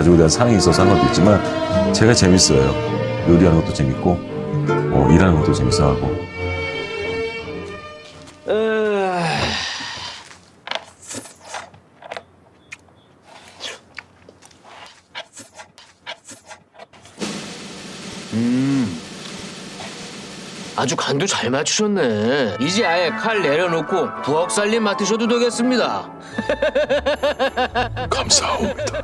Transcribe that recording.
가족에 대한 사랑이 있어서 한 것도 있지만 제가 재밌어요. 요리하는 것도 재밌고 어, 일하는 것도 재밌어하고 음. 아주 간도 잘 맞추셨네. 이제 아예 칼 내려놓고 부엌 살림 맡으셔도 되겠습니다. 감사합니다.